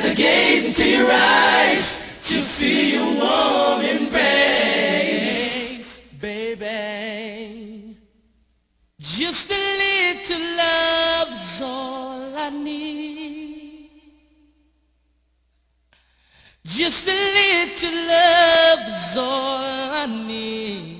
as I gaze into your eyes to feel your warm embrace, baby. Just a little love's all I need. Just a little love's all I need.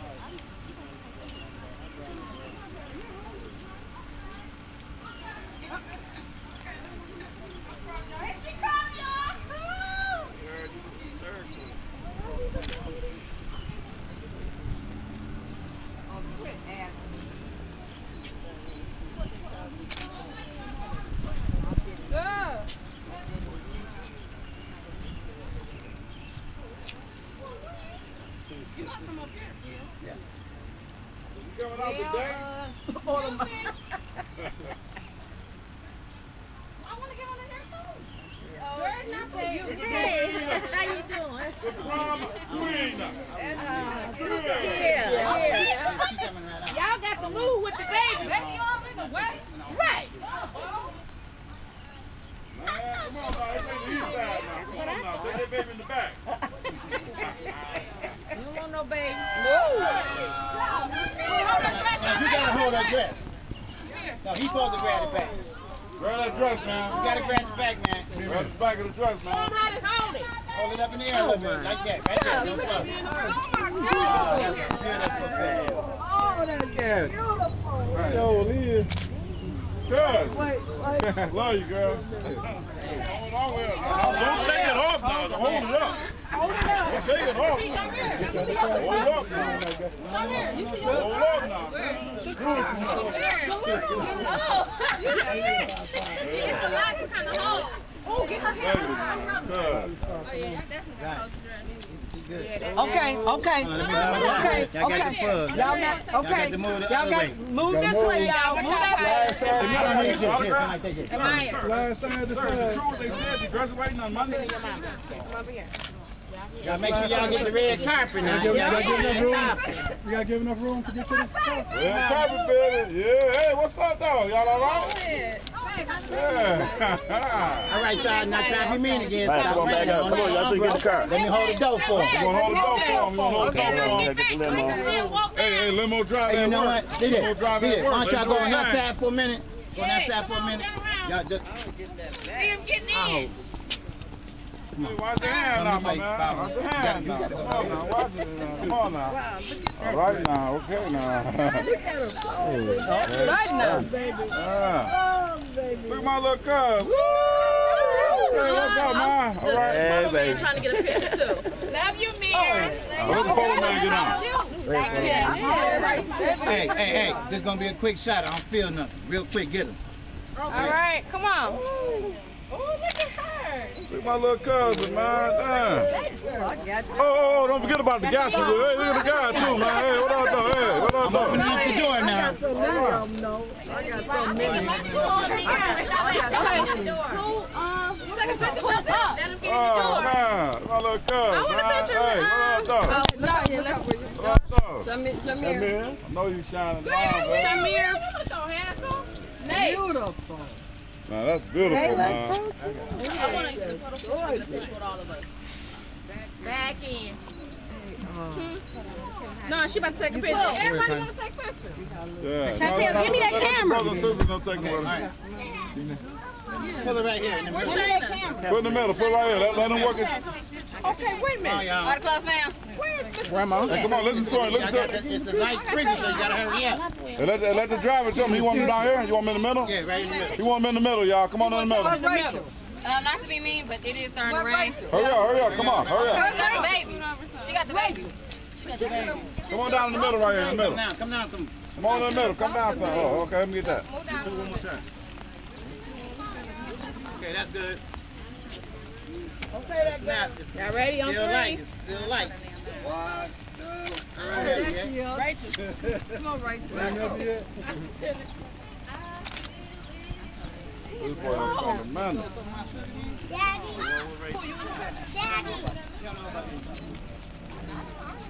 Good. Coming out today? Where's not for you? Hey, how you doing? The prom queen. Yeah, yeah. Y'all got to move with the baby. Baby, you all in the way? Right. Man, come on now, it's in the east side now. Come on now, take that baby in the back. You don't want no baby. You gotta hold that dress. No, he's supposed to grab it back. Grab that dress, man. You gotta grab it back, man. Grab the back of the dress, man. How to hold it? Hold it up in the air a little bit, like that, right there. No problem. Oh, that's beautiful. Oh, that's good. Beautiful. Yo, Leah. Good. Love you, girl. Hold on with. Don't take it off now. Hold it up. Hold it up. Don't take it off. Hold it up now. Hold up now. Oh, you see it? It's a lot to kind of hold. Oh, get her There you hair. go. Good. Oh, yeah, y'all definitely got to Okay, okay, okay, okay. Y'all got, okay. Y'all got, move this way, y'all. Move that way. Last side to side. True, they said you graduating on Monday. Y'all make sure y'all get the red carpet now. You gotta give enough room. You gotta give enough room to get to the car. Yeah, carpet baby. Yeah. Hey, what's up, though? Y'all all right? Yeah. All right, y'all, now try to be mean again. All right, come on back up. Come on, y'all should get the car. Let me hold the door for him. You gonna hold the door for him? You gonna hold the door for him? Get the limo. Hey, hey, limo drive Hey, you know what? See Limo this? drive See work. Why don't y'all Let's go on it that side for a minute? Go on that side for a minute. Y'all just, oh, See him getting in. Hey, Watch your hand now, my man. Watch your hand now. Come on now. Watch it now. Come on now. All right now. Okay now. Right now. Ah. Look at my little cub. Hey, what's up, man? All right. Hey, baby. Trying to get a picture too. Love you, Mary. Oh, let the photo man get on. hey, hey, hey, this is gonna be a quick shot. I don't feel nothing. Real quick, get him. All right, come on. Oh, look at her. Look at my little cousin, man. Damn. Oh, oh, oh, don't forget about the gas. Hey, look at the guy too, man. Hey, what up, though? Hey, what up, I'm opening though? up the door now. You take a picture, shut up. Let him get in the Oh, door. man. My little cousin. I want a man. picture Hey, with, what uh, up, though? Look out here, look. What up, though? Shamir, Hey, Shamir. man. I know you shining down, baby. Shamir. Look so handsome. Nate. Beautiful. Man, that's beautiful, man. I want to get a photo with all of us. Back in. Uh-huh. Uh, no, she about to take a picture. Everybody want to take pictures. Yeah. Chantel, give me that Let camera. Brothers and sisters don't take them with All them. right. It right here in the Where's middle. Shayna? Put in the middle. Put it right here. Let, let them work it. Okay, wait a minute. y'all. All the close now. Grandma. Hey, come on, listen to it. Listen to that- it. It's a nice sprinkle, so you gotta hurry up. And let, and let the driver tell him he want him down here. You want him in the middle? Yeah, right in the middle. He want him in the middle, y'all. Come on in the middle. Rachel. Uh, not to be mean, but it is starting to rain. Hurry up, hurry up, come on, hurry She up. got the baby. She got the baby. She got the baby. Come on down in the middle right here, in the Come middle. down, come down some. Come on in the middle, come down some. Oh, okay, let me get that. Move down. One more time. Okay, that's good. Okay, that's Snap. Y'all ready on Still three? light, it's still light. One, two, There you go. Rachel. Come on, Rachel. Line up yet? This boy done found a man. Daddy. Daddy.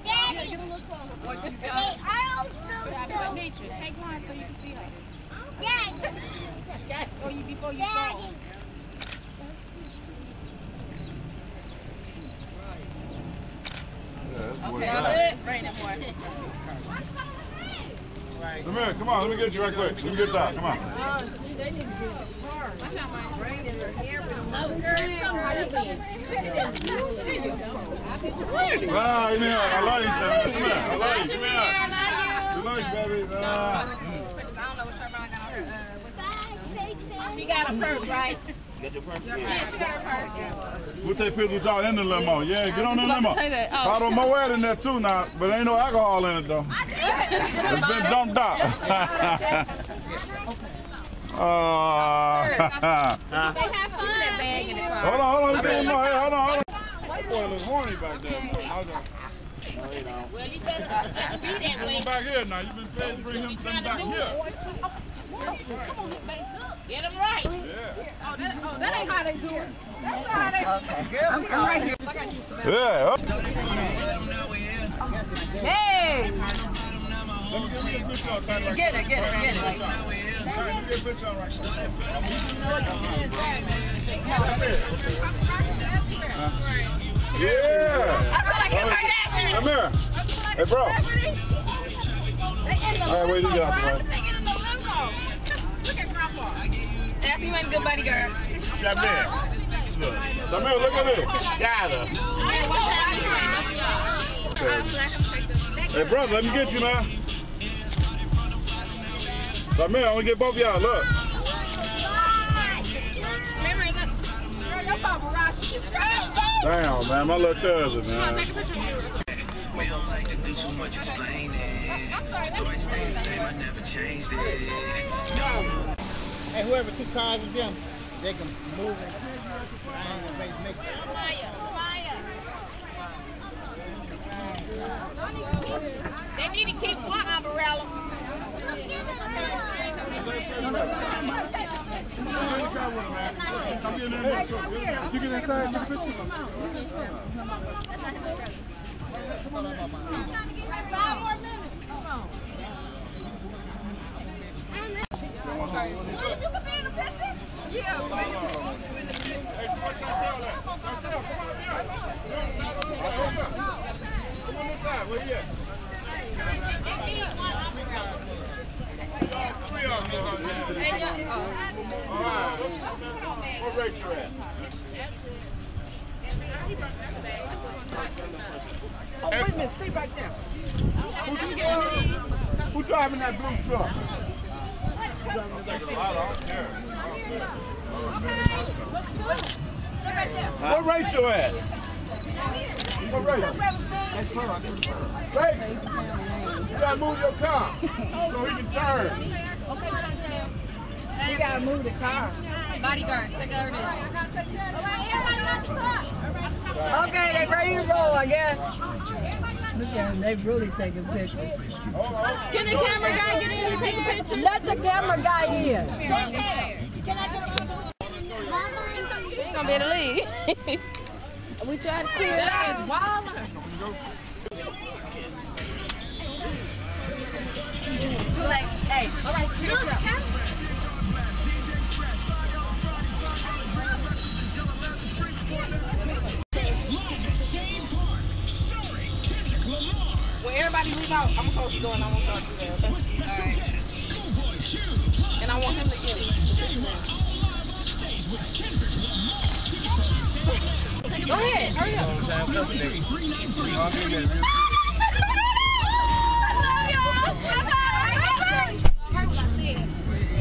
Daddy. They are also so. Take one so you can see her. Daddy. Before you, before you Daddy. fall. Yeah, this boy Okay, done. good. Bring that. Come here, come on, let me get you right quick. Let me get you out, come on. Watch out, my brain in her hair with a mother. Girl, how you been? Ah, come here, I love you, son. Come here, I love you, come here. I love you, baby. Ah. I don't know what shirt I got on her. Uh, what's She got a purse, right? Yeah, she got her purse. We'll take pictures with y'all in the limo. Yeah, get on the limo. about to say that. Oh. Bottle of Moet in there too now, but ain't no alcohol in it though. It's been dumped out. uh, They have fun. That bag in the car. hold on, hold on, get him out here, hold on, hold on. That boy looks horny back there. Hold on. Well, you better be that way. on back here now. You've been fed to bring him back here. Get them right. Yeah. Oh, that, oh, that ain't how they do it. That's how they I'm, I'm right here. Yeah. up. Hey! Let me get me a picture on time like Get it, get it, get it. Get a picture on right Yeah. I feel like Kim Kardashian. Come here. Hey, bro. All right, wait, you get out the way. That's you ain't good buddy, girl. Come here. Come here, look at this. Got her. Hey, brother, let me get you now. Come here, I'm gonna get both of y'all. Look. Damn, man, my little cousin, man. Take a picture of you. We don't like to do too much explaining. Stories stay the same, I never changed it. Hey, whoever two cars is them, they can move it. I ain't gonna make make They need to keep one umbrella. You get inside, get a picture. Hey, what's Chantel at? Chantel, come on here. Come on this side, where you at? Three of them. All right. Where Rachel at? Oh, wait a minute, stay right there. Who driving that blue truck? Take a lot off there. Where Rachel at? Where Rachel? Rachel, you gotta move your car so he can turn. You gotta move the car. Bodyguard, take over there. Okay, they ready to roll, I guess. Look at them, they really taking pictures. Can the camera guy get in and take a picture? Let the camera guy in. Can I go? He's gonna be to leave. we tried to clear it out. That is wild. Go hurry up.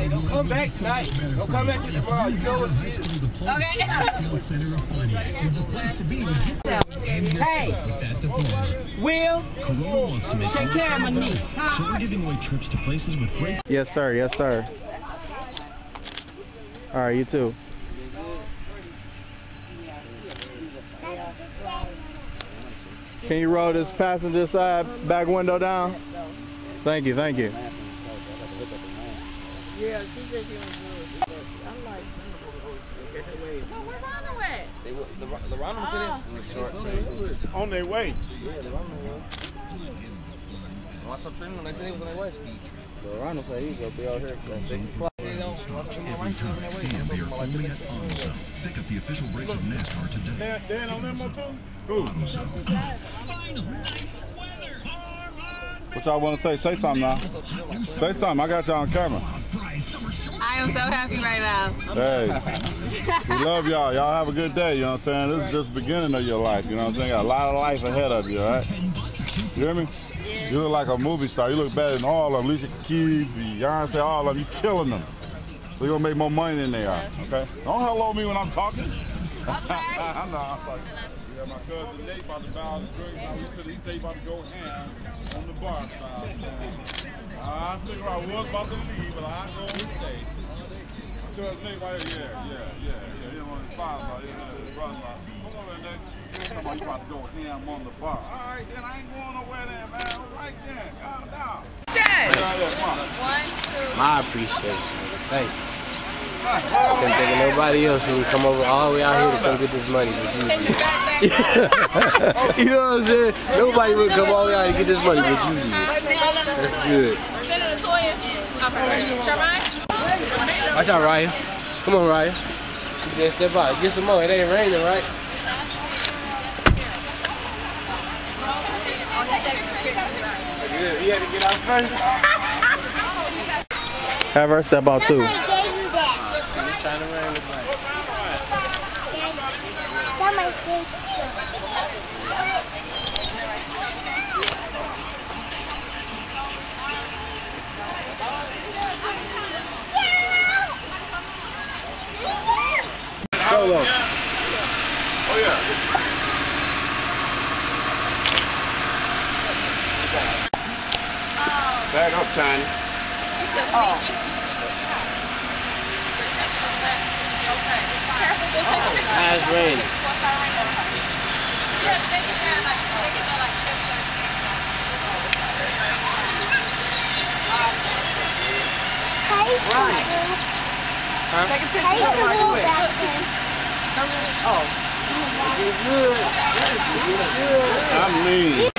don't come back tonight. Don't come back tomorrow. You know what it is. Okay. Hey, Will, take care of my knee. So we're giving away trips to places with great Yes, sir. Yes, sir. All right, you too. Can you roll this passenger side back window down? Thank you, thank you. Yeah, she said she was good. I'm like, well, where Ronald at? They, the, the Ronald was oh. in it. Short, short. On their way. Yeah, the Ronald was. Watch up training when they said he was on their way. The Ronald said he's gonna be out here at six o'clock. You know, watch up training every time at 3 p.m. They are only at AutoZone. Pick up the official brakes of NASCAR today. Dan, on them one too? Who? What y'all want to say? Say something now. Say something. I got y'all on camera. I am so happy right now. Hey, we love y'all. Y'all have a good day. You know what I'm saying? This is just the beginning of your life. You know what I'm saying? Got a lot of life ahead of you, all right? You hear me? Yeah. You look like a movie star. You look better than all of them. Alicia Keys, Beyonce, all of them. You killing them. So you're going to make more money than they are, okay? Don't hello me when I'm talking. I know. I'm like, yeah, my cousin Nate about to buy the drink. Now he said he said about to go ham on the bar side. I think I was about to leave, but I go and stay. My cousin Nate right here. Yeah, yeah, yeah, yeah. He on his father, yeah, yeah, his brother. Come on, man, Nate. Come on, you about to go ham on the bar. All right, then I ain't going nowhere then, man. All right then, calm down. Yeah, yeah, come on. One, two. My appreciation. Thank you. Couldn't think of nobody else who would come over all the way out here to come get this money but you. Take it back, back. you know what I'm saying? Nobody would come all the way out here to get this money but you. did. That's good. Send it to Watch out, Ryan. Come on, Ryan. He said step out. Get some more. It ain't raining, right? You had to get out first. Have her step out too. I gave you that. She was trying to rain this night. That might say Solo. Oh, yeah. Back up, Tiny. Eyes rain. Huh? I'm mean.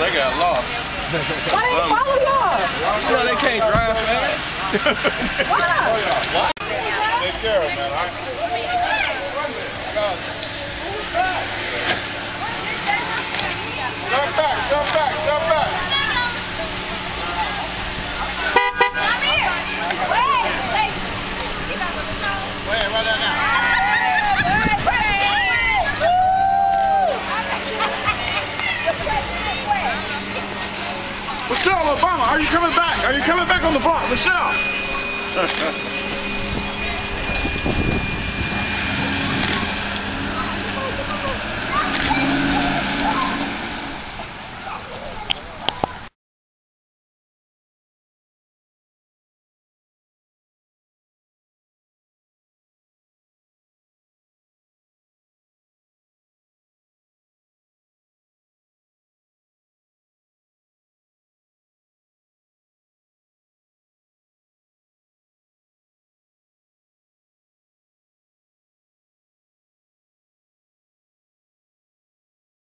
They got lost. Why didn't um, you follow y'all? You know they can't drive fast. Take care of man. all right? Jump back, jump back. Wait, right there now. Michelle